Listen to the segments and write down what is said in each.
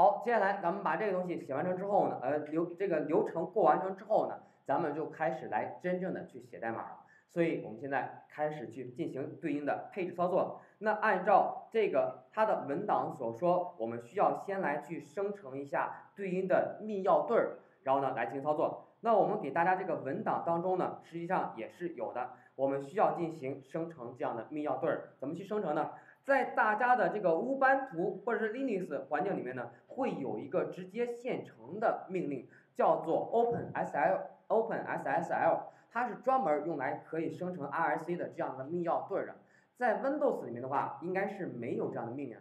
好，接下来咱们把这个东西写完成之后呢，呃流这个流程过完成之后呢，咱们就开始来真正的去写代码了。所以我们现在开始去进行对应的配置操作。那按照这个它的文档所说，我们需要先来去生成一下对应的密钥对儿，然后呢来进行操作。那我们给大家这个文档当中呢，实际上也是有的。我们需要进行生成这样的密钥对儿，怎么去生成呢？在大家的这个乌班图或者是 Linux 环境里面呢，会有一个直接现成的命令，叫做 OpenSL OpenSSL，它是专门用来可以生成 RSA 的这样的密钥对的。在 Windows 里面的话，应该是没有这样的命令。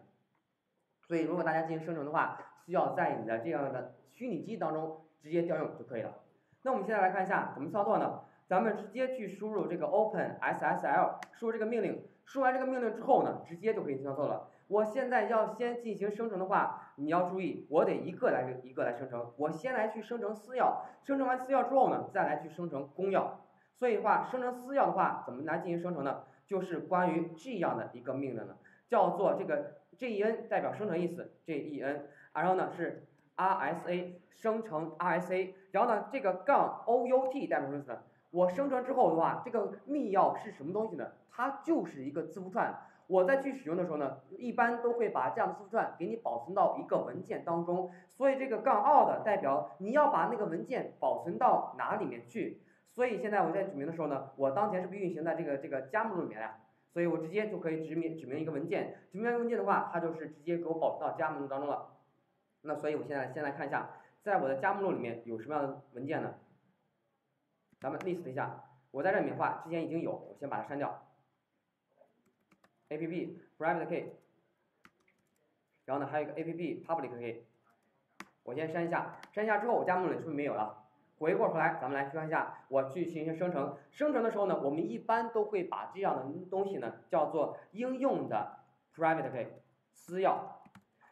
所以如果大家进行生成的话，需要在你的这样的虚拟机当中直接调用就可以了。那我们现在来看一下怎么操作呢？咱们直接去输入这个 OpenSSL，输入这个命令，输完这个命令之后呢，直接就可以进行操作了。我现在要先进行生成的话，你要注意，我得一个来一个来生成。我先来去生成私钥，生成完私钥之后呢，再来去生成公钥。所以的话，生成私钥的话，怎么来进行生成呢？就是关于这样的一个命令呢，叫做这个 gen 代表生成意思，gen，然后呢是。RSA 生成 RSA，然后呢，这个杠 OUT 代表什么意思呢？我生成之后的话，这个密钥是什么东西呢？它就是一个字符串。我在去使用的时候呢，一般都会把这样的字符串给你保存到一个文件当中。所以这个杠 out 代表你要把那个文件保存到哪里面去。所以现在我在指明的时候呢，我当前是不是运行在这个这个加目录里面呀？所以我直接就可以指明指明一个文件，指明文件的话，它就是直接给我保存到加目录当中了。那所以，我现在先来看一下，在我的加目录里面有什么样的文件呢？咱们 list 一下，我在这里面的话，之前已经有，我先把它删掉。app private key，然后呢，还有一个 app public key，我先删一下，删一下之后，我加目录里是不是没有了？回过头来，咱们来看一下，我去进行生成，生成的时候呢，我们一般都会把这样的东西呢，叫做应用的 private key 私钥。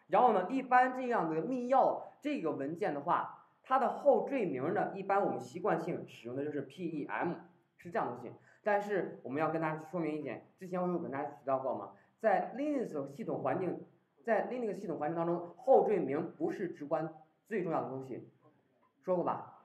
然后呢，一般这样的密钥这个文件的话，它的后缀名呢，一般我们习惯性使用的就是 PEM，是这样东西。但是我们要跟大家说明一点，之前我有跟大家提到过吗？在 Linux 系统环境，在 Linux 系统环境当中，后缀名不是直观最重要的东西，说过吧？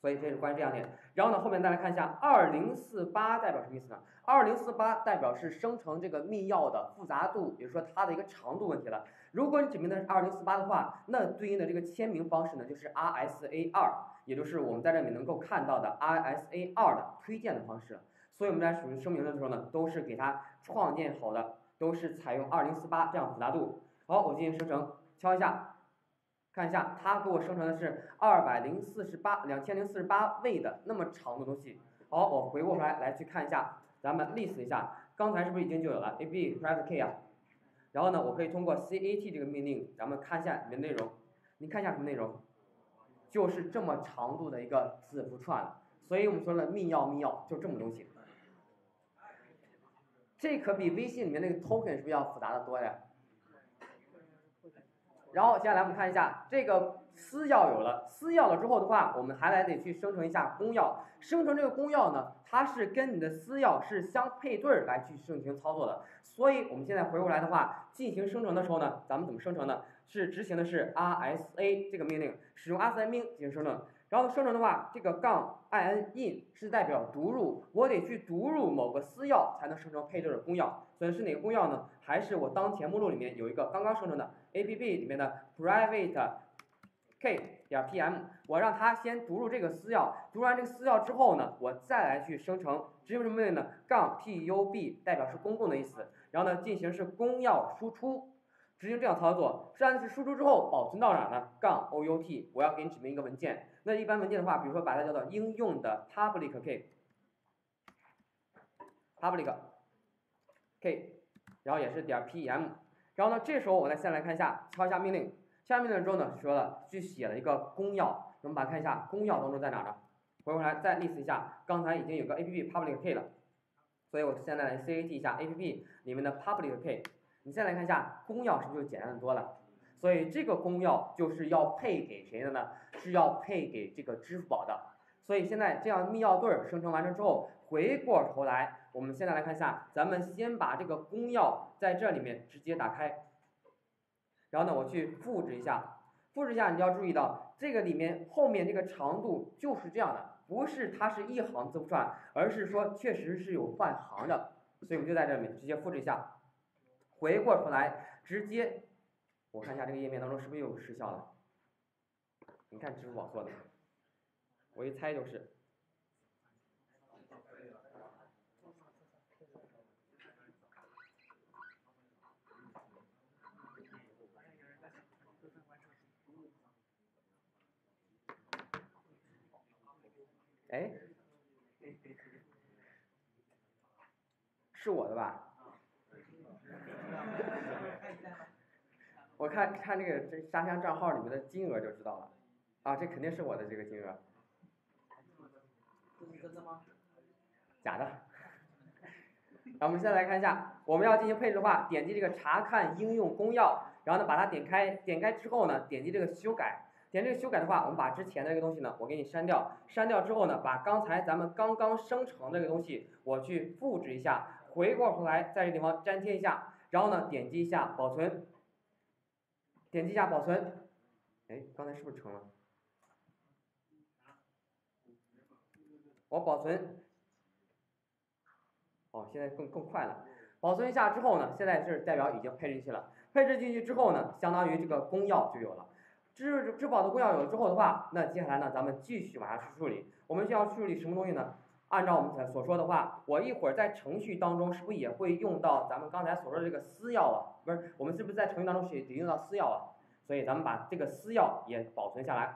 所以这是关于这两点，然后呢，后面再来看一下二零四八代表什么意思呢？二零四八代表是生成这个密钥的复杂度，也就是说它的一个长度问题了。如果你指明的是二零四八的话，那对应的这个签名方式呢，就是 RSA 二，也就是我们在这里能够看到的 RSA 二的推荐的方式。所以我们在使用声明的时候呢，都是给它创建好的，都是采用二零四八这样复杂度。好，我进行生成，敲一下。看一下，它给我生成的是二百零四十八两千零四十八位的那么长的东西。好，我回过头来来去看一下，咱们 list 一下，刚才是不是已经就有了 AB private key 啊？然后呢，我可以通过 cat 这个命令，咱们看一下里面内容。你看一下什么内容？就是这么长度的一个字符串。所以我们说了密钥密钥就这么东西。这可比微信里面那个 token 是不是要复杂的多呀？然后接下来我们看一下这个私钥有了，私钥了之后的话，我们还来得去生成一下公钥。生成这个公钥呢，它是跟你的私钥是相配对儿来去进行操作的。所以我们现在回过来的话，进行生成的时候呢，咱们怎么生成呢？是执行的是 RSA 这个命令，使用 RSA 命令进行生成。然后生成的话，这个杠 in 是代表读入，我得去读入某个私钥才能生成配对的公钥。所以是哪个公钥呢？还是我当前目录里面有一个刚刚生成的 app 里面的 private k 点 pm，我让它先读入这个私钥，读完这个私钥之后呢，我再来去生成执行什么命令呢？杠 pub 代表是公共的意思，然后呢进行是公钥输出。执行这样操作，实际上是输出之后保存到哪呢？杠 out，我要给你指明一个文件。那一般文件的话，比如说把它叫做应用的 public key，public key，然后也是点 pem。然后呢，这时候我再先来看一下，敲一下命令，下面的之后呢，说了去写了一个公钥。我们把它看一下，公钥当中在哪呢？回过来再 list 一下，刚才已经有个 app public key 了，所以我现在来 cat 一下 app 里面的 public key。你再来看一下公钥是不是就简单的多了？所以这个公钥就是要配给谁的呢？是要配给这个支付宝的。所以现在这样密钥对生成完成之后，回过头来，我们现在来看一下，咱们先把这个公钥在这里面直接打开。然后呢，我去复制一下，复制一下，你就要注意到这个里面后面这个长度就是这样的，不是它是一行字符串，而是说确实是有换行的，所以我们就在这里面直接复制一下，回过头来直接，我看一下这个页面当中是不是又失效了？你看支付宝做的，我一猜就是。哎，是我的吧？我看看这个这沙箱账号里面的金额就知道了，啊，这肯定是我的这个金额。假的。那我们现在来看一下，我们要进行配置的话，点击这个查看应用公钥，然后呢把它点开，点开之后呢，点击这个修改。点这个修改的话，我们把之前的这个东西呢，我给你删掉。删掉之后呢，把刚才咱们刚刚生成这个东西，我去复制一下，回过头来在这地方粘贴一下，然后呢，点击一下保存，点击一下保存。哎，刚才是不是成了？我保存。哦，现在更更快了。保存一下之后呢，现在是代表已经配置进去了。配置进去之后呢，相当于这个公钥就有了。支支付宝的公钥有了之后的话，那接下来呢，咱们继续往下去处理。我们需要处理什么东西呢？按照我们才所说的话，我一会儿在程序当中是不是也会用到咱们刚才所说的这个私钥啊？不是，我们是不是在程序当中得得用到私钥啊？所以咱们把这个私钥也保存下来。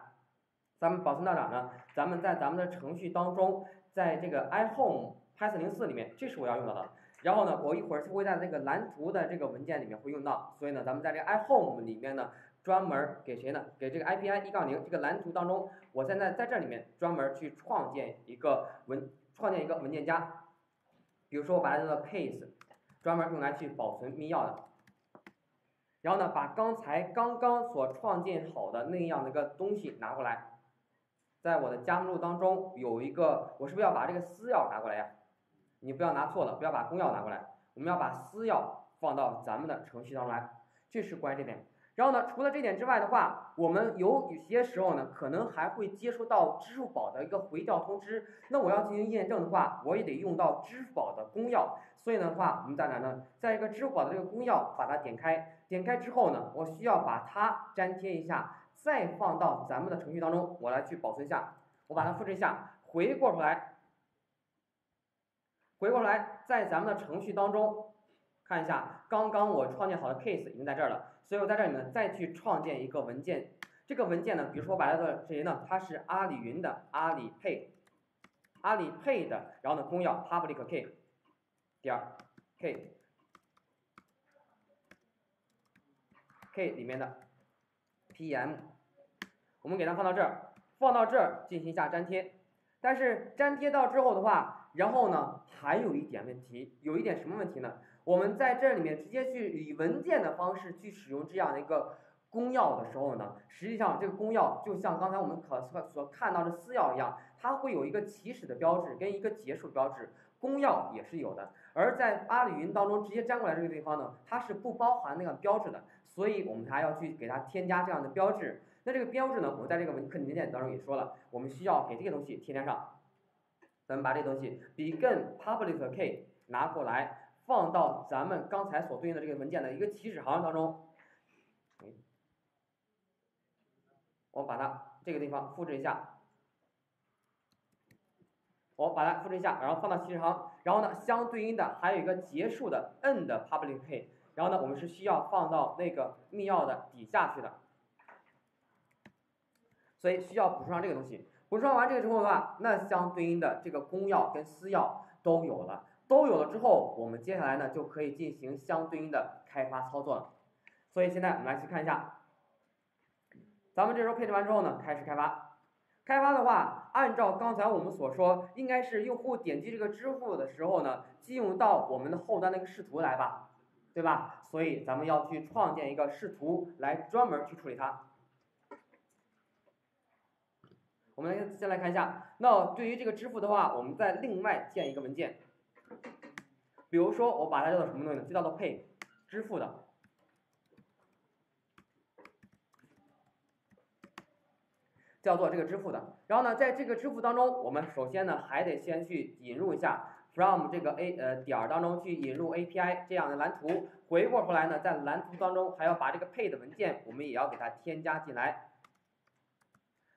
咱们保存到哪呢？咱们在咱们的程序当中，在这个 iHome Python 04里面，这是我要用到的。然后呢，我一会儿是会在这个蓝图的这个文件里面会用到。所以呢，咱们在这个 iHome 里面呢。专门给谁呢？给这个 IPI 一杠零这个蓝图当中，我现在在这里面专门去创建一个文，创建一个文件夹。比如说我把它叫做 case，专门用来去保存密钥的。然后呢，把刚才刚刚所创建好的那样的一个东西拿过来，在我的加目录当中有一个，我是不是要把这个私钥拿过来呀？你不要拿错了，不要把公钥拿过来，我们要把私钥放到咱们的程序当中来，这是关于这点。然后呢，除了这点之外的话，我们有有些时候呢，可能还会接收到支付宝的一个回调通知。那我要进行验证的话，我也得用到支付宝的公钥。所以的话，我们在哪呢？在一个支付宝的这个公钥，把它点开。点开之后呢，我需要把它粘贴一下，再放到咱们的程序当中，我来去保存一下。我把它复制一下，回过头来，回过来，在咱们的程序当中看一下，刚刚我创建好的 case 已经在这儿了。所以我在这里呢，再去创建一个文件，这个文件呢，比如说我把它的谁呢？它是阿里云的阿里 Pay，阿里 Pay 的，然后呢，公钥 public key，点 k k 里面的 PM，我们给它放到这儿，放到这儿进行一下粘贴。但是粘贴到之后的话，然后呢，还有一点问题，有一点什么问题呢？我们在这里面直接去以文件的方式去使用这样的一个公钥的时候呢，实际上这个公钥就像刚才我们可所看到的私钥一样，它会有一个起始的标志跟一个结束标志，公钥也是有的。而在阿里云当中直接粘过来这个地方呢，它是不包含那个标志的，所以我们还要去给它添加这样的标志。那这个标志呢，我们在这个文课文件当中也说了，我们需要给这个东西添加上。咱们把这东西 begin public key 拿过来。放到咱们刚才所对应的这个文件的一个起始行当中，我把它这个地方复制一下，我把它复制一下，然后放到起始行，然后呢，相对应的还有一个结束的 end public key，然后呢，我们是需要放到那个密钥的底下去的，所以需要补充上这个东西。补充完这个之后的话，那相对应的这个公钥跟私钥都有了。都有了之后，我们接下来呢就可以进行相对应的开发操作了。所以现在我们来去看一下，咱们这时候配置完之后呢，开始开发。开发的话，按照刚才我们所说，应该是用户点击这个支付的时候呢，进入到我们的后端那个视图来吧，对吧？所以咱们要去创建一个视图来专门去处理它。我们先来看一下，那对于这个支付的话，我们再另外建一个文件。比如说我把它叫做什么东西呢？就叫做 pay 支付的。叫做这个支付的，然后呢，在这个支付当中，我们首先呢，还得先去引入一下 from 这个 a 呃，点当中去引入 API 这样的蓝图。回过头来呢，在蓝图当中还要把这个 pay 的文件，我们也要给它添加进来。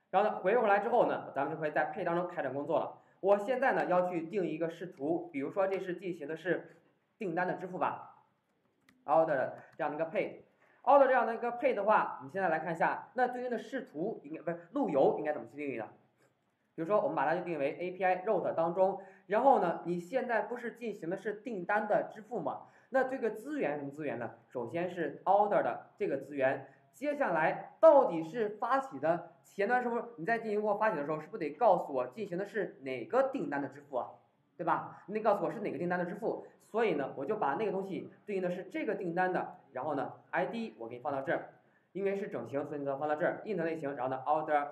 然后呢，回过来之后呢，咱们就可以在 pay 当中开展工作了。我现在呢要去定一个视图，比如说这是进行的是订单的支付吧，order 这样的一个配。order 这样的一个配的话，你现在来看一下，那对应的视图应该不是路由应该怎么去定义呢？比如说我们把它就定为 API route 当中，然后呢，你现在不是进行的是订单的支付吗？那这个资源什么资源呢？首先是 order 的这个资源，接下来到底是发起的前端是不是你在进行过发起的时候，是不是得告诉我进行的是哪个订单的支付啊？对吧？你得告诉我是哪个订单的支付。所以呢，我就把那个东西对应的是这个订单的，然后呢，ID 我给你放到这儿，因为是整形，所以你放到这儿，int 类型，然后呢，order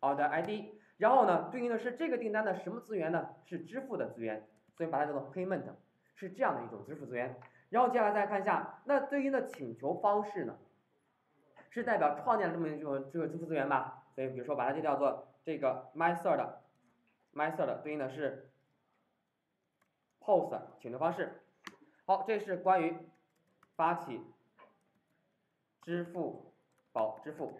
order ID，然后呢，对应的是这个订单的什么资源呢？是支付的资源，所以把它叫做 payment，是这样的一种支付资源。然后接下来再看一下，那对应的请求方式呢，是代表创建了这么一种这个支付资源吧？所以比如说把它就叫做这个 my third，my third 对应的是。post 请求方式，好，这是关于发起支付宝支付，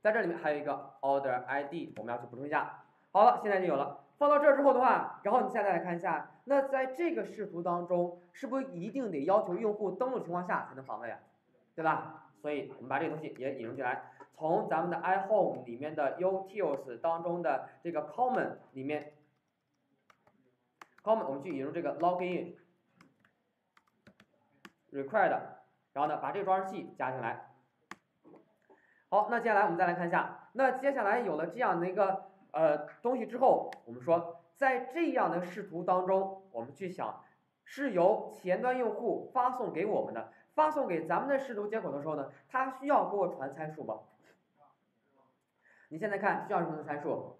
在这里面还有一个 order ID，我们要去补充一下。好了，现在就有了。放到这之后的话，然后你现在来看一下，那在这个视图当中，是不是一定得要求用户登录情况下才能访问呀？对吧？所以我们把这个东西也引入进来，从咱们的 iHome 里面的 utils 当中的这个 common 里面。common 我们去引入这个 login required，然后呢把这个装饰器加进来。好，那接下来我们再来看一下，那接下来有了这样的一个呃东西之后，我们说在这样的视图当中，我们去想是由前端用户发送给我们的，发送给咱们的视图接口的时候呢，它需要给我传参数吧？你现在看需要什么参数？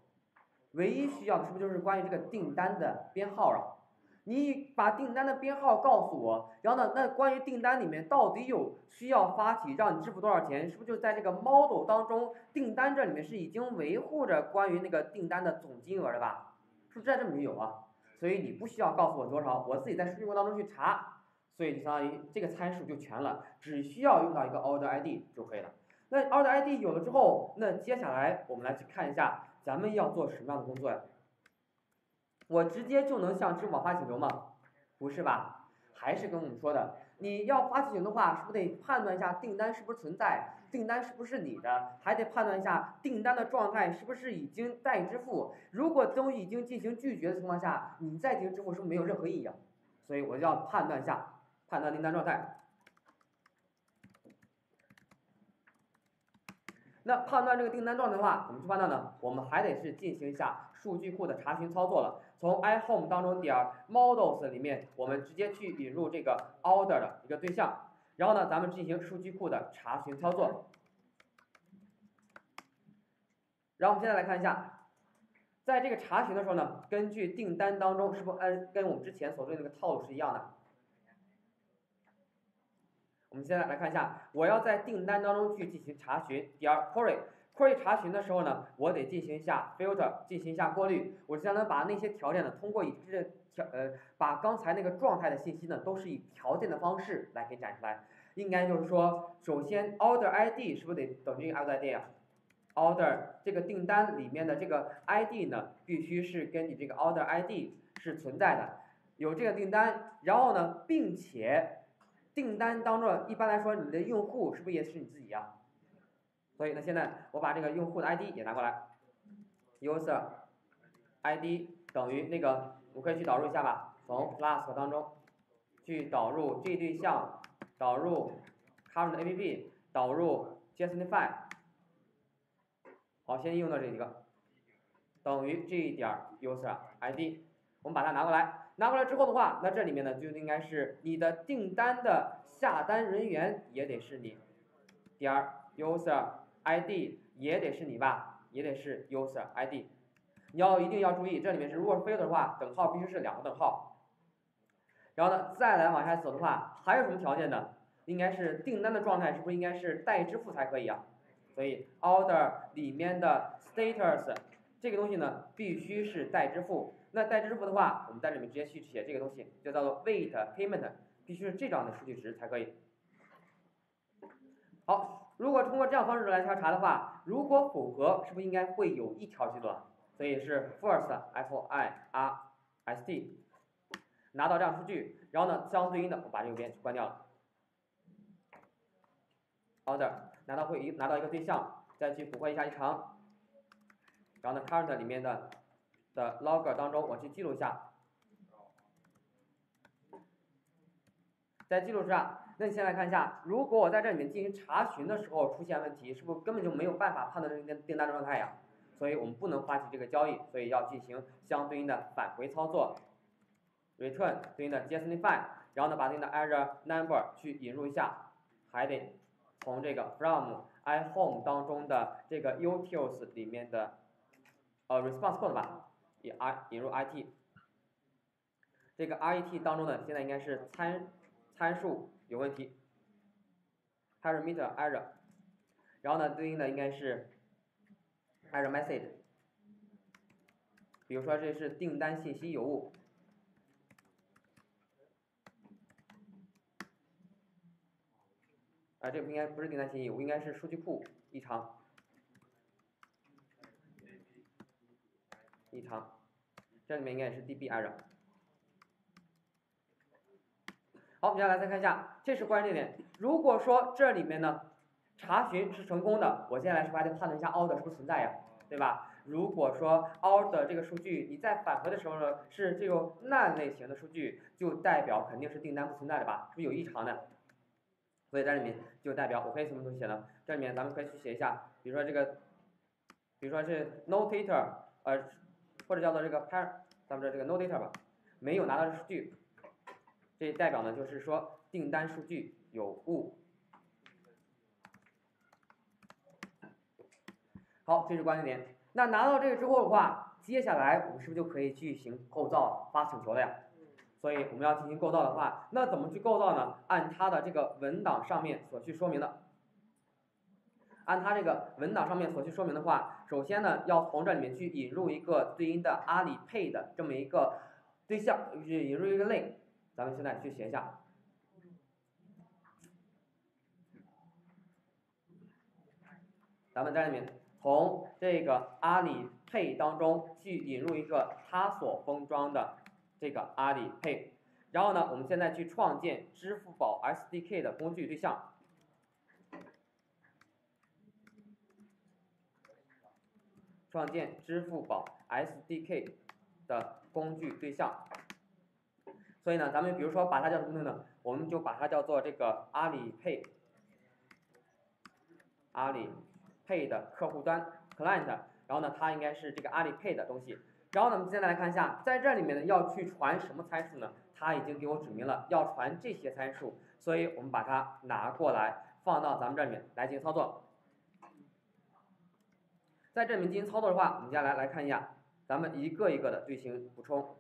唯一需要的是不是就是关于这个订单的编号啊？你把订单的编号告诉我，然后呢，那关于订单里面到底有需要发起让你支付多少钱，是不是就在这个 model 当中，订单这里面是已经维护着关于那个订单的总金额的吧？是不是在这里面有啊？所以你不需要告诉我多少，我自己在数据库当中去查，所以就相当于这个参数就全了，只需要用到一个 order ID 就可以了。那 order ID 有了之后，那接下来我们来去看一下。咱们要做什么样的工作呀？我直接就能向支付宝发请求吗？不是吧？还是跟我们说的，你要发请求的话，是不是得判断一下订单是不是存在，订单是不是你的，还得判断一下订单的状态是不是已经待支付。如果都已经进行拒绝的情况下，你再进行支付是不是没有任何意义啊？所以我就要判断一下，判断订单状态。那判断这个订单状态的话，怎么去判断呢？我们还得是进行一下数据库的查询操作了。从 iHome 当中点 models 里面，我们直接去引入这个 order 的一个对象，然后呢，咱们进行数据库的查询操作。然后我们现在来看一下，在这个查询的时候呢，根据订单当中是不按跟我们之前所对的那个套路是一样的。我们现在来看一下，我要在订单当中去进行查询。第二，query，query 查询的时候呢，我得进行一下 filter，进行一下过滤。我将能把那些条件呢，通过以这条呃，把刚才那个状态的信息呢，都是以条件的方式来给展出来。应该就是说，首先 order ID 是不是得等于 order ID 啊？order 这个订单里面的这个 ID 呢，必须是跟你这个 order ID 是存在的，有这个订单，然后呢，并且。订单当中，一般来说，你的用户是不是也是你自己呀？所以呢，现在我把这个用户的 ID 也拿过来，user ID 等于那个，我可以去导入一下吧，从 Flask 当中去导入 G 对象，导入 current app，导入 justify，好，先用到这几个，等于 G 点 user ID，我们把它拿过来。拿过来之后的话，那这里面呢就应该是你的订单的下单人员也得是你，点 user ID 也得是你吧，也得是 user ID。你要一定要注意，这里面是如果是 fail 的话，等号必须是两个等号。然后呢，再来往下走的话，还有什么条件呢？应该是订单的状态是不是应该是待支付才可以啊？所以 order 里面的 status 这个东西呢，必须是待支付。那待支付的话，我们在里面直接去写这个东西，就叫做 wait payment，必须是这样的数据值才可以。好，如果通过这样方式来查查的话，如果符合，是不是应该会有一条记录？所以是 first，f i r s t，拿到这样数据，然后呢，相对应的我把这个边关掉了。order 拿到会拿到一个对象，再去捕获一下异常，然后呢，current 里面的的 logger 当中我去记录一下，在记录上，那你先来看一下，如果我在这里面进行查询的时候出现问题，是不是根本就没有办法判断这个订单状态呀？所以我们不能发起这个交易，所以要进行相对应的返回操作，return 对应的 justify，然后呢把对应的 error number 去引入一下，还得。从这个 from iHome 当中的这个 utils 里面的呃 response code 吧，引 i 引入 it，这个 it 当中呢现在应该是参参数有问题，parameter error，然后呢对应的应该是 error message，比如说这是订单信息有误。啊，这不应该不是订单信息，我应该是数据库异常，异常，这里面应该也是 DB error。好，我们接下来再看一下，这是关键点。如果说这里面呢查询是成功的，我接下来是不是还得判断一下 order 是不是存在呀？对吧？如果说 order 这个数据你在返回的时候呢是这种 none 类型的数据，就代表肯定是订单不存在的吧？是不是有异常的？所以在里面就代表我可以什么东西写呢？这里面咱们可以去写一下，比如说这个，比如说是 no data，呃，或者叫做这个 par，咱们说这个 no data 吧，没有拿到数据，这代表呢就是说订单数据有误。好，这是关键点。那拿到这个之后的话，接下来我们是不是就可以进行构造发请求了呀？所以我们要进行构造的话，那怎么去构造呢？按它的这个文档上面所去说明的，按它这个文档上面所去说明的话，首先呢，要从这里面去引入一个对应的阿里配的这么一个对象，引入一个类。咱们现在去写一下，咱们在里面从这个阿里配当中去引入一个它所封装的。这个阿里 Pay，然后呢，我们现在去创建支付宝 SDK 的工具对象，创建支付宝 SDK 的工具对象。所以呢，咱们比如说把它叫什么呢？我们就把它叫做这个阿里 Pay，阿里 Pay 的客户端 Client，然后呢，它应该是这个阿里 Pay 的东西。然后呢，我们现在来看一下，在这里面呢要去传什么参数呢？它已经给我指明了要传这些参数，所以我们把它拿过来放到咱们这里面来进行操作。在这里面进行操作的话，我们接下来来看一下，咱们一个一个的进行补充。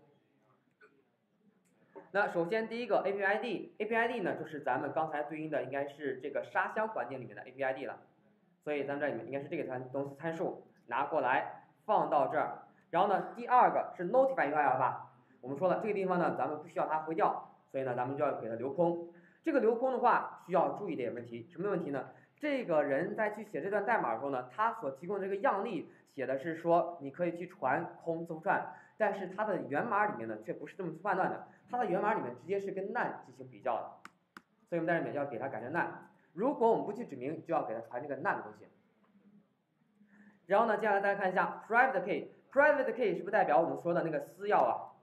那首先第一个 APID，APID 呢就是咱们刚才对应的应该是这个沙箱环境里面的 APID 了，所以咱们这里面应该是这个参东西参数拿过来放到这儿。然后呢，第二个是 notify URL 吧，我们说了这个地方呢，咱们不需要它回调，所以呢，咱们就要给它留空。这个留空的话，需要注意点问题，什么问题呢？这个人在去写这段代码的时候呢，他所提供的这个样例写的是说你可以去传空字符串，但是它的源码里面呢，却不是这么去判断的，它的源码里面直接是跟 none 进行比较的，所以我们在这里面要给它改成 none。如果我们不去指明，就要给它传这个 none 的东西。然后呢，接下来大家看一下 private key。Private key 是不是代表我们说的那个私钥啊？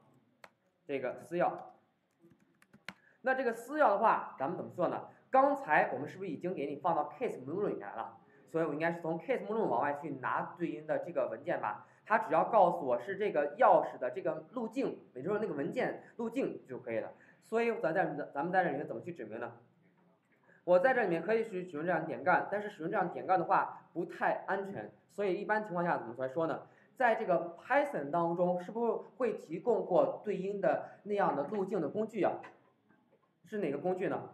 这个私钥。那这个私钥的话，咱们怎么做呢？刚才我们是不是已经给你放到 case 目录里面了？所以我应该是从 case 目录往外去拿对应的这个文件吧。它只要告诉我是这个钥匙的这个路径，也就是那个文件路径就可以了。所以咱在咱们在这里面怎么去指明呢？我在这里面可以去使用这样点干，但是使用这样点干的话不太安全。所以一般情况下怎么来说呢？在这个 Python 当中，是不是会提供过对应的那样的路径的工具啊？是哪个工具呢？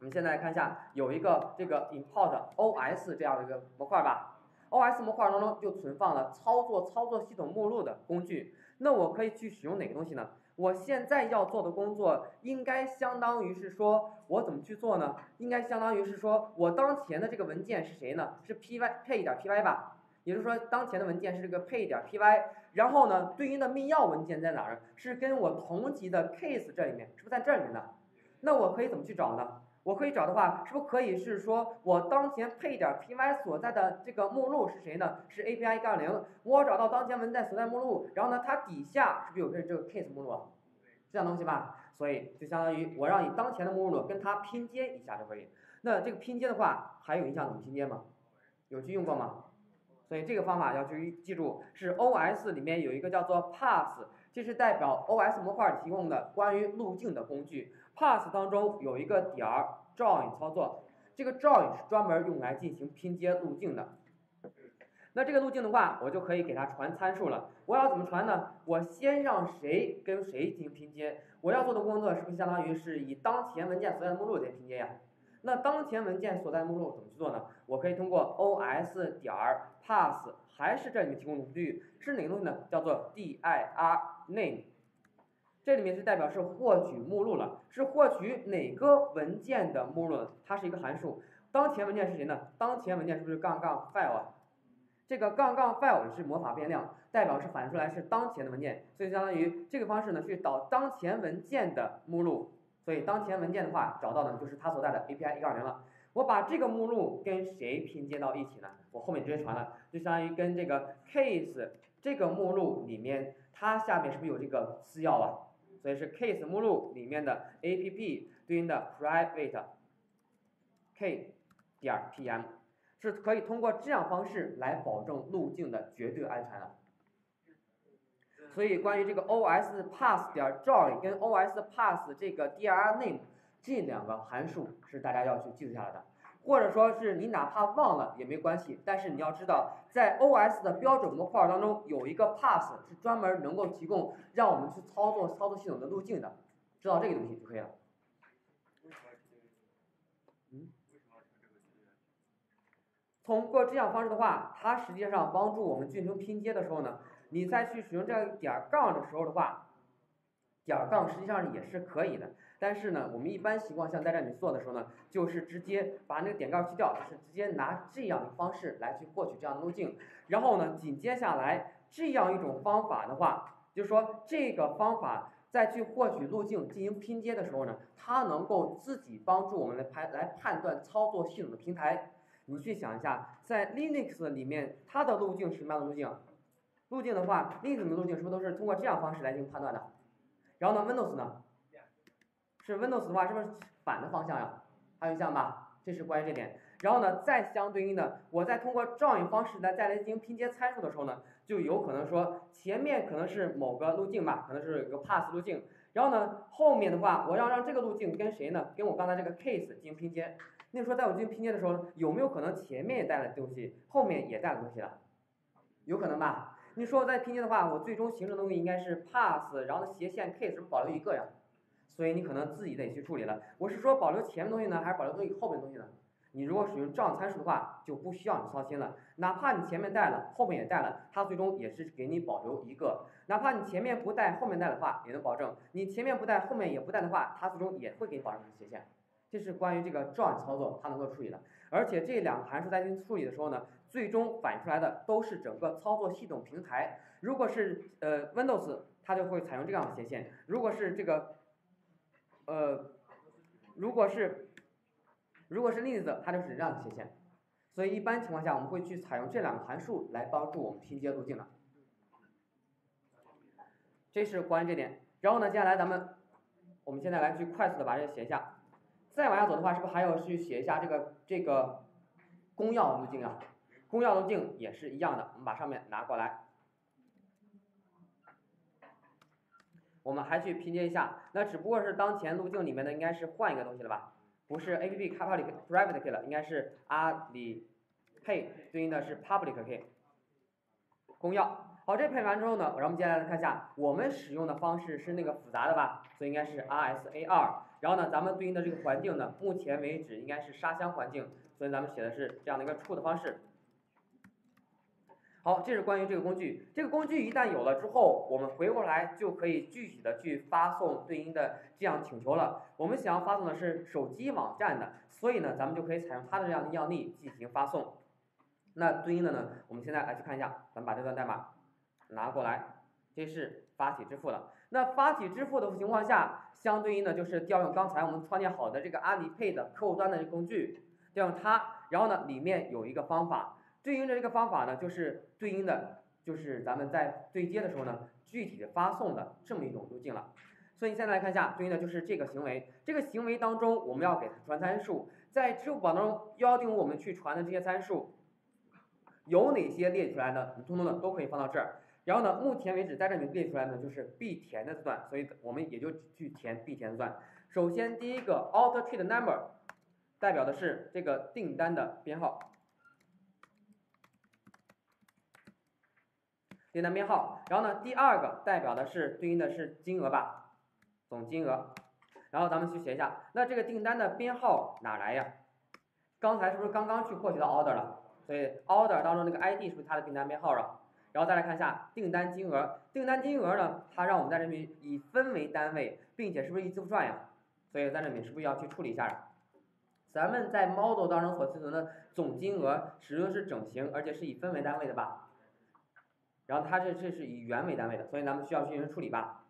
我们现在看一下，有一个这个 import OS 这样的一个模块吧。OS 模块当中就存放了操作操作系统目录的工具。那我可以去使用哪个东西呢？我现在要做的工作应该相当于是说，我怎么去做呢？应该相当于是说我当前的这个文件是谁呢？是 py 配一点 py 吧？也就是说，当前的文件是这个配一点 py，然后呢，对应的密钥文件在哪儿？是跟我同级的 case 这里面，是不是在这里面的？那我可以怎么去找呢？我可以找的话，是不是可以是说我当前配点 py 所在的这个目录是谁呢？是 API 杠零。我找到当前文件所在目录，然后呢，它底下是不是有这这个 case 目录？这样东西吧。所以就相当于我让你当前的目录跟它拼接一下就可以。那这个拼接的话，还有印象怎么拼接吗？有去用过吗？所以这个方法要去记住，是 OS 里面有一个叫做 pass，这是代表 OS 模块提供的关于路径的工具。pass 当中有一个点儿 join 操作，这个 join 是专门用来进行拼接路径的。那这个路径的话，我就可以给它传参数了。我要怎么传呢？我先让谁跟谁进行拼接？我要做的工作是不是相当于是以当前文件所在目录进行拼接呀？那当前文件所在目录怎么去做呢？我可以通过 os 点 pass，还是这里面提供的工具是哪个东西呢？叫做 dir name。这里面是代表是获取目录了，是获取哪个文件的目录呢？它是一个函数。当前文件是谁呢？当前文件是不是杠杠 file 啊？这个杠杠 file 是魔法变量，代表是反映出来是当前的文件，所以相当于这个方式呢去导当前文件的目录。所以当前文件的话，找到的就是它所在的 API 1.0了。我把这个目录跟谁拼接到一起呢？我后面直接传了，就相当于跟这个 case 这个目录里面，它下面是不是有这个私钥啊？所以是 case 目录里面的 app 对应的 private k 点 pm 是可以通过这样方式来保证路径的绝对安全的。所以关于这个 os pass 点 join 跟 os pass 这个 dir name 这两个函数是大家要去记录下来的。或者说是你哪怕忘了也没关系，但是你要知道，在 OS 的标准模块当中有一个 pass 是专门能够提供让我们去操作操作系统的路径的，知道这个东西就可以了。嗯？通过这样方式的话，它实际上帮助我们进行拼接的时候呢，你再去使用这个点杠的时候的话，点杠实际上也是可以的。但是呢，我们一般情况下在这里做的时候呢，就是直接把那个点杠去掉，就是直接拿这样的方式来去获取这样的路径。然后呢，紧接下来这样一种方法的话，就是说这个方法再去获取路径进行拼接的时候呢，它能够自己帮助我们来判来判断操作系统的平台。你去想一下，在 Linux 里面它的路径是什么样的路径？路径的话，Linux 的路径是不是都是通过这样方式来进行判断的？然后呢，Windows 呢？是 Windows 的话，是不是反的方向呀？还有印象吧？这是关于这点。然后呢，再相对应的，我再通过 join 方式来再来进行拼接参数的时候呢，就有可能说前面可能是某个路径吧，可能是一个 pass 路径。然后呢，后面的话，我要让这个路径跟谁呢？跟我刚才这个 case 进行拼接。那说在我进行拼接的时候，有没有可能前面也带了东西，后面也带了东西了？有可能吧？你说我在拼接的话，我最终形成的东西应该是 pass，然后斜线 case 保留一个呀？所以你可能自己得去处理了。我是说保留前面东西呢，还是保留东西后面东西呢？你如果使用这样参数的话，就不需要你操心了。哪怕你前面带了，后面也带了，它最终也是给你保留一个。哪怕你前面不带，后面带的话，也能保证。你前面不带，后面也不带的话，它最终也会给你保证斜线。这是关于这个 join 操作它能够处理的。而且这两个函数在进行处理的时候呢，最终反映出来的都是整个操作系统平台。如果是呃 Windows，它就会采用这样的斜线；如果是这个呃，如果是如果是例子，它就是这样的斜线，所以一般情况下我们会去采用这两个函数来帮助我们拼接路径的。这是关于这点。然后呢，接下来咱们我们现在来去快速的把这个写一下。再往下走的话，是不是还要去写一下这个这个公钥路径啊？公钥路径也是一样的，我们把上面拿过来。我们还去拼接一下，那只不过是当前路径里面的应该是换一个东西了吧？不是 A P P 开发里 private key 了，应该是阿里 Pay 对应的是 public key 公钥。好，这配完之后呢，然后我们接下来看一下，我们使用的方式是那个复杂的吧？所以应该是 R S A R，然后呢，咱们对应的这个环境呢，目前为止应该是沙箱环境，所以咱们写的是这样的一个处的方式。好，这是关于这个工具。这个工具一旦有了之后，我们回过来就可以具体的去发送对应的这样请求了。我们想要发送的是手机网站的，所以呢，咱们就可以采用它的这样的样例进行发送。那对应的呢，我们现在来去看一下，咱们把这段代码拿过来，这是发起支付的。那发起支付的情况下，相对应的就是调用刚才我们创建好的这个阿里 Pay 的客户端的工具，调用它，然后呢，里面有一个方法。对应的这个方法呢，就是对应的，就是咱们在对接的时候呢，具体的发送的这么一种路径了。所以现在来看一下，对应的就是这个行为。这个行为当中，我们要给它传参数，在支付宝当中要求我们去传的这些参数，有哪些列出来的，通通的都可以放到这儿。然后呢，目前为止在这里面列出来呢，就是必填的字段，所以我们也就去填必填字段。首先第一个 order trade number 代表的是这个订单的编号。订单编号，然后呢，第二个代表的是对应的是金额吧，总金额，然后咱们去写一下，那这个订单的编号哪来呀？刚才是不是刚刚去获取到 order 了？所以 order 当中那个 ID 是不是它的订单编号啊？然后再来看一下订单金额，订单金额呢，它让我们在这里以分为单位，并且是不是以字符串呀？所以在这里面是不是要去处理一下？咱们在 model 当中所存存的总金额使用的是整形，而且是以分为单位的吧？然后它这这是以元为单位的，所以咱们需要进行处理吧。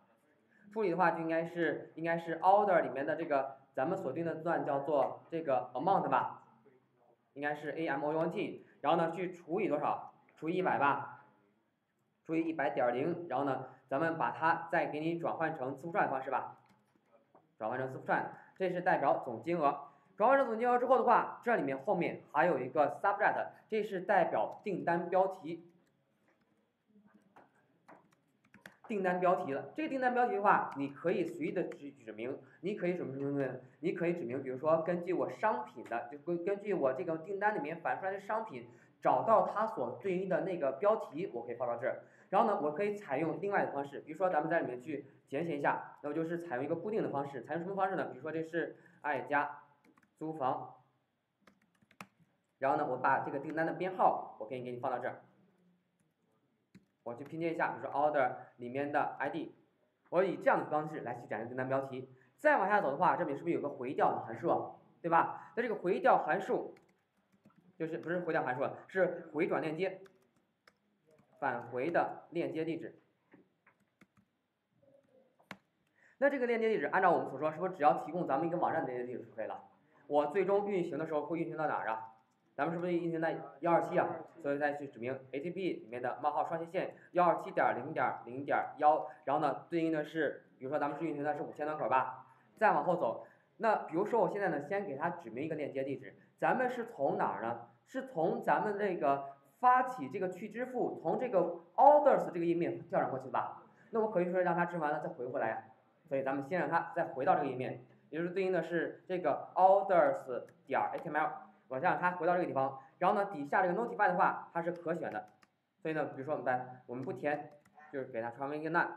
处理的话就应该是应该是 order 里面的这个咱们锁定的字段叫做这个 amount 吧，应该是 a m o u n t，然后呢去除以多少？除以一百吧，除以一百点零，然后呢咱们把它再给你转换成字符串方式吧，转换成字符串，这是代表总金额。转换成总金额之后的话，这里面后面还有一个 subject，这是代表订单标题。订单标题了，这个订单标题的话，你可以随意的指指明，你可以什么什么什么，你可以指明，比如说根据我商品的，就根根据我这个订单里面反出来的商品，找到它所对应的那个标题，我可以放到这儿。然后呢，我可以采用另外的方式，比如说咱们在里面去简写一下，那么就是采用一个固定的方式，采用什么方式呢？比如说这是爱家租房，然后呢，我把这个订单的编号，我可以给你放到这儿。我去拼接一下，比如说 order 里面的 ID，我以这样的方式来去展示订单标题。再往下走的话，这里是不是有个回调的函数，对吧？那这个回调函数就是不是回调函数，是回转链接返回的链接地址。那这个链接地址按照我们所说，是不是只要提供咱们一个网站的链接地址就可以了？我最终运行的时候会运行到哪儿啊？咱们是不是运行在幺二七啊？所以再去指明 ATP 里面的冒号双斜线幺二七点零点零点幺，然后呢，对应的是，比如说咱们是运行的是五千端口吧？再往后走，那比如说我现在呢，先给它指明一个链接地址，咱们是从哪儿呢？是从咱们这个发起这个去支付，从这个 orders 这个页面调转过去吧？那我可以说让它支付完了再回过来呀，所以咱们先让它再回到这个页面，也就是对应的是这个 orders 点 html。往下它回到这个地方，然后呢，底下这个 notify 的话，它是可选的，所以呢，比如说我们在我们不填，就是给它传为一个 none。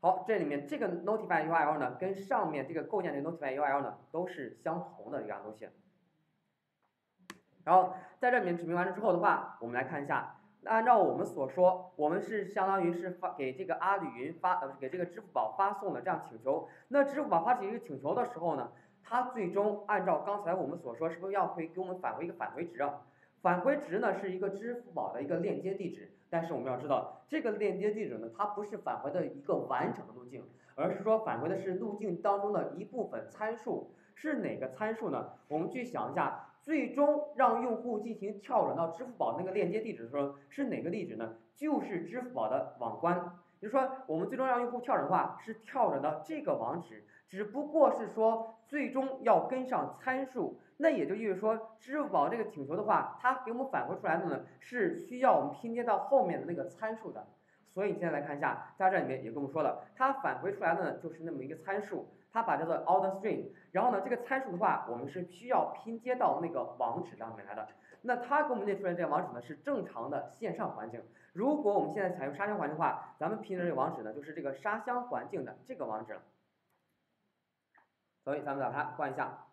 好，这里面这个 notify URL 呢，跟上面这个构建的 notify URL 呢，都是相同的一样东西。然后在这里面指明完了之后的话，我们来看一下，按照我们所说，我们是相当于是发给这个阿里云发呃给这个支付宝发送的这样请求。那支付宝发起一个请求的时候呢？它最终按照刚才我们所说，是不是要会给我们返回一个返回值啊？返回值呢是一个支付宝的一个链接地址，但是我们要知道，这个链接地址呢，它不是返回的一个完整的路径，而是说返回的是路径当中的一部分参数。是哪个参数呢？我们去想一下，最终让用户进行跳转到支付宝那个链接地址的时候，是哪个地址呢？就是支付宝的网关。就是说，我们最终让用户跳转的话，是跳转到这个网址。只不过是说，最终要跟上参数，那也就意味着说，支付宝这个请求的话，它给我们返回出来的呢，是需要我们拼接到后面的那个参数的。所以你现在来看一下，在这里面也跟我们说了，它返回出来的呢，就是那么一个参数，它把叫做 order string，然后呢，这个参数的话，我们是需要拼接到那个网址上面来的。那它给我们列出来这个网址呢，是正常的线上环境。如果我们现在采用沙箱环境的话，咱们拼的这个网址呢，就是这个沙箱环境的这个网址了。所以咱们把它关一下。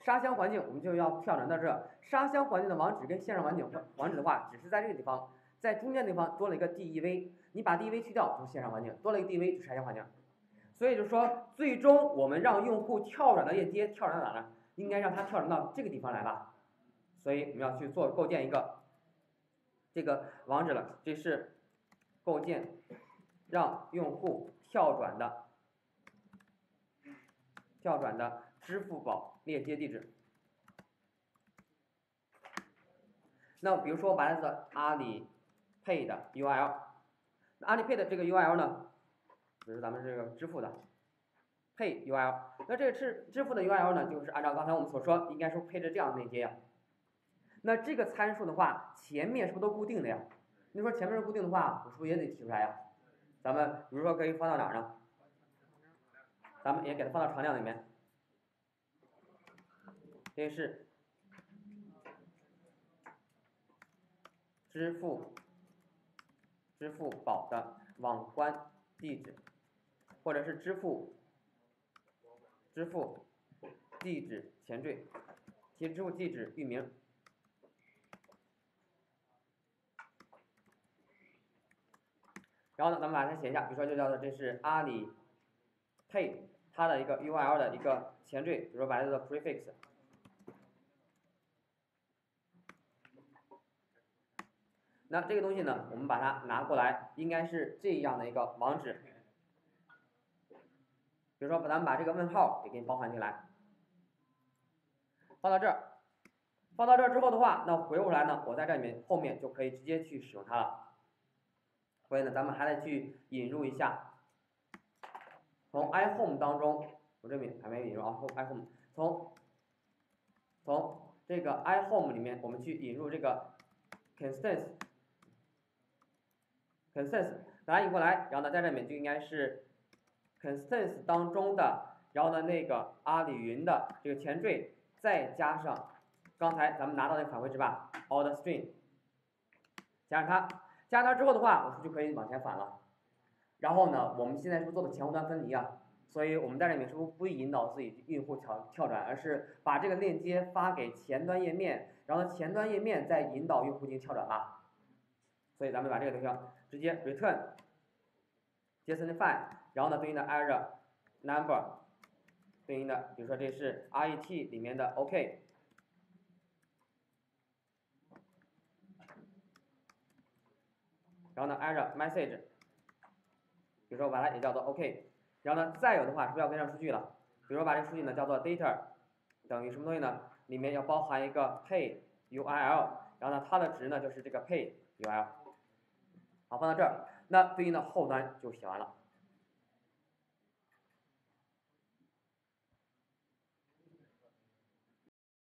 沙箱环境我们就要跳转到这，沙箱环境的网址跟线上环境网址的话，只是在这个地方，在中间地方多了一个 DEV，你把 DEV 去掉就是线上环境，多了一个 DEV 就是沙箱环境。所以就说，最终我们让用户跳转的链接跳转到哪呢？应该让它跳转到这个地方来吧。所以我们要去做构建一个这个网址了，这是构建让用户跳转的跳转的支付宝链接地址。那比如说我把它的阿里 Pay 的 URL，阿里 Pay 的这个 URL 呢？比如咱们这个支付的配 URL，那这个支支付的 URL 呢，就是按照刚才我们所说，应该是配置这样的链接呀。那这个参数的话，前面是不是都固定的呀？你说前面是固定的话，我是不是也得提出来呀？咱们比如说可以放到哪儿呢？咱们也给它放到常量里面。这是支付支付宝的网关地址。或者是支付支付地址前缀，其支付地址域名。然后呢，咱们把它写一下，比如说就叫做这是阿里 Pay 它的一个 URL 的一个前缀，比如说把它的 prefix。那这个东西呢，我们把它拿过来，应该是这样的一个网址。比如说，把咱们把这个问号也给你包含进来，放到这儿，放到这儿之后的话，那回过来呢，我在这里面后面就可以直接去使用它了。所以呢，咱们还得去引入一下，从 iHome 当中，我这边还没引入啊，iHome，从从这个 iHome 里面，我们去引入这个 consensus，consensus，把它引过来，然后呢，在这里面就应该是。consensus 当中的，然后呢，那个阿里云的这个前缀，再加上刚才咱们拿到那个返回值吧，all the string，加上它，加上它之后的话，我是不是就可以往前返了？然后呢，我们现在是不是做的前后端分离啊？所以我们在这里面是不是不引导自己用户跳跳转，而是把这个链接发给前端页面，然后前端页面再引导用户进行跳转吧？所以咱们把这个东西直接 return JSON file。然后呢，对应的 error number，对应的，比如说这是 RET 里面的 OK，然后呢 error message，比如说我把它也叫做 OK，然后呢再有的话是不是要跟上数据了？比如说把这个数据呢叫做 data 等于什么东西呢？里面要包含一个 pay URL，然后呢它的值呢就是这个 pay URL，好放到这儿，那对应的后端就写完了。